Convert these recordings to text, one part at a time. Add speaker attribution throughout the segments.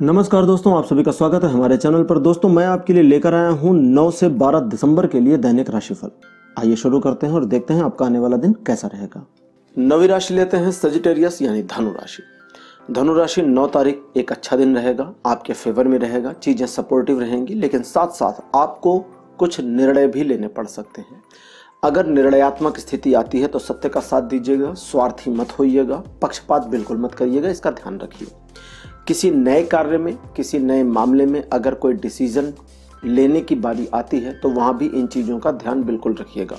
Speaker 1: नमस्कार दोस्तों, आप सभी का स्वागत है हमारे चैनल पर। दोस्तों, मैं आपके लिए लेकर आया हूँ 9 से 12 दिसंबर के लिए दैनिक राशिफल। आइए शुरू करते हैं और देखते हैं आपका आने वाला दिन कैसा रहेगा। नवी राशि लेते हैं सजिटेरियस यानी धनु राशि। धनु राशि 9 तारीख, एक अच्छा दिन रहेगा, आपके फेवर में रहेगा, चीज़ें सपोर्टिव रहेंगी, लेकिन साथ साथ आपको कुछ निर्णय भी लेने पड़ सकते हैं। अगर निर्णयात्मक स्थिति आती है तो सत्य का साथ दीजिएगा, स्वार्थी मत होइएगा, पक्षपात बिल्कुल मत करिएगा, इसका ध्यान रखिए। किसी नए कार्य में, किसी नए मामले में अगर कोई डिसीज़न लेने की बारी आती है तो वहाँ भी इन चीज़ों का ध्यान बिल्कुल रखिएगा।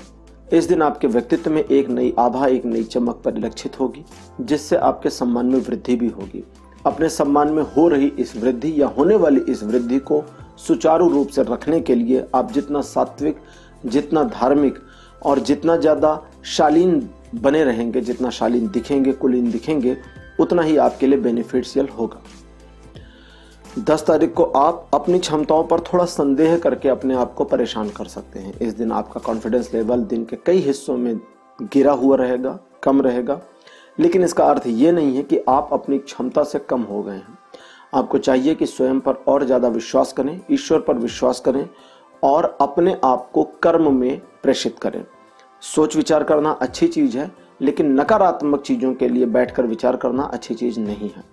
Speaker 1: इस दिन आपके व्यक्तित्व में एक नई आभा, एक नई चमक परिलक्षित होगी, जिससे आपके सम्मान में वृद्धि भी होगी। अपने सम्मान में हो रही इस वृद्धि या होने वाली इस वृद्धि को सुचारू रूप से रखने के लिए आप जितना सात्विक, जितना धार्मिक और जितना ज़्यादा शालीन बने रहेंगे, जितना शालीन दिखेंगे, कुलीन दिखेंगे उतना ही आपके लिए बेनिफिशियल होगा। दस तारीख को आप अपनी क्षमताओं पर थोड़ा संदेह करके अपने आप को परेशान कर सकते हैं। इस दिन आपका कॉन्फिडेंस लेवल दिन के कई हिस्सों में गिरा हुआ रहेगा, कम रहेगा। लेकिन इसका अर्थ ये नहीं है कि आप अपनी क्षमता से कम हो गए हैं। आपको चाहिए कि स्वयं पर और ज़्यादा विश्वास करें, ईश्वर पर विश्वास करें और अपने आप को कर्म में प्रेषित करें। सोच विचार करना अच्छी चीज़ है लेकिन नकारात्मक चीज़ों के लिए बैठकर विचार करना अच्छी चीज़ नहीं है।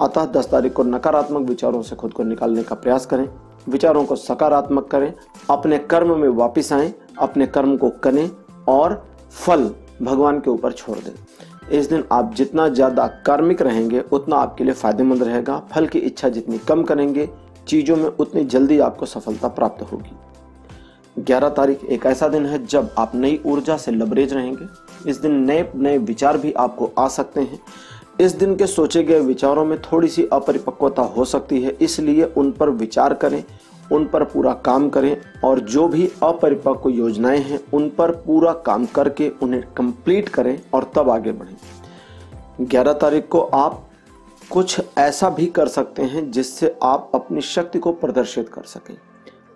Speaker 1: अतः दस तारीख को नकारात्मक विचारों से खुद को निकालने का प्रयास करें, विचारों को सकारात्मक करें, अपने कर्म में वापस आएँ, अपने कर्म को करें और फल भगवान के ऊपर छोड़ दें। इस दिन आप जितना ज़्यादा कार्मिक रहेंगे, उतना आपके लिए फ़ायदेमंद रहेगा। फल की इच्छा जितनी कम करेंगे, चीज़ों में उतनी जल्दी आपको सफलता प्राप्त होगी। 11 तारीख एक ऐसा दिन है जब आप नई ऊर्जा से लबरेज रहेंगे। इस दिन नए नए विचार भी आपको आ सकते हैं। इस दिन के सोचे गए विचारों में थोड़ी सी अपरिपक्वता हो सकती है, इसलिए उन पर विचार करें, उन पर पूरा काम करें और जो भी अपरिपक्व योजनाएँ हैं, उन पर पूरा काम करके उन्हें कंप्लीट करें और तब आगे बढ़ें। 11 तारीख को आप कुछ ऐसा भी कर सकते हैं जिससे आप अपनी शक्ति को प्रदर्शित कर सकें।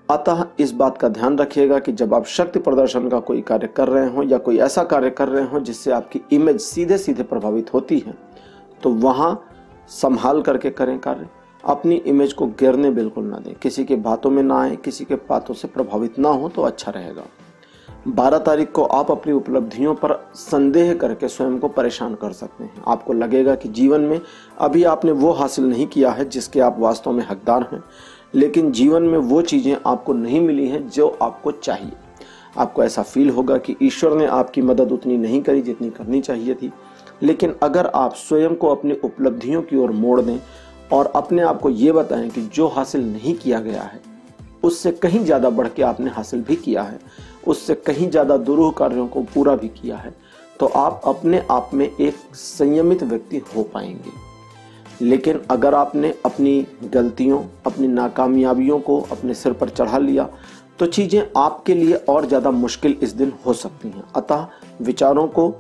Speaker 1: अतः इस बात का ध्यान रखिएगा कि जब आप शक्ति प्रदर्शन का कोई कार्य कर रहे हो या कोई ऐसा कार्य कर रहे हो जिससे आपकी इमेज सीधे सीधे प्रभावित होती है तो वहाँ संभाल करके करें कार्य। अपनी इमेज को गिरने बिल्कुल ना दें। किसी के बातों में ना आए, किसी के बातों से प्रभावित ना हो तो अच्छा रहेगा। 12 तारीख को आप अपनी उपलब्धियों पर संदेह करके स्वयं को परेशान कर सकते हैं। आपको लगेगा कि जीवन में अभी आपने वो हासिल नहीं किया है जिसके आप वास्तव में हकदार हैं। लेकिन जीवन में वो चीज़ें आपको नहीं मिली हैं जो आपको चाहिए। आपको ऐसा फील होगा कि ईश्वर ने आपकी मदद उतनी नहीं करी जितनी करनी चाहिए थी। लेकिन अगर आप स्वयं को अपनी उपलब्धियों की ओर मोड़ दें और अपने आप को ये बताएँ कि जो हासिल नहीं किया गया है, उससे कहीं ज़्यादा बढ़ के आपने हासिल भी किया है, उससे कहीं ज़्यादा दुरूह कार्यों को पूरा भी किया है तो आप अपने आप में एक संयमित व्यक्ति हो पाएँगे। लेकिन अगर आपने अपनी गलतियों, अपनी नाकामयाबियों को अपने सिर पर चढ़ा लिया तो चीज़ें आपके लिए और ज़्यादा मुश्किल इस दिन हो सकती हैं। अतः विचारों को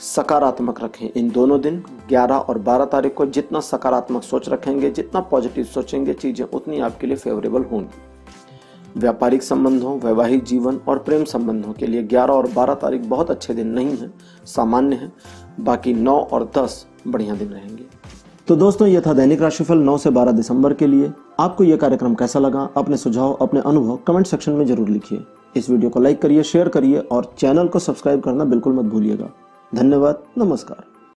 Speaker 1: सकारात्मक रखें। इन दोनों दिन 11 और 12 तारीख को जितना सकारात्मक सोच रखेंगे, जितना पॉजिटिव सोचेंगे, चीज़ें उतनी आपके लिए फेवरेबल होंगी। व्यापारिक संबंधों, वैवाहिक जीवन और प्रेम संबंधों के लिए 11 और 12 तारीख बहुत अच्छे दिन नहीं हैं, सामान्य हैं। बाकी 9 और 10 बढ़िया दिन रहेंगे। तो दोस्तों, ये था दैनिक राशिफल 9 से 12 दिसंबर के लिए। आपको यह कार्यक्रम कैसा लगा? अपने सुझाव, अपने अनुभव कमेंट सेक्शन में ज़रूर लिखिए। इस वीडियो को लाइक करिए, शेयर करिए और चैनल को सब्सक्राइब करना बिल्कुल मत भूलिएगा। धन्यवाद, नमस्कार।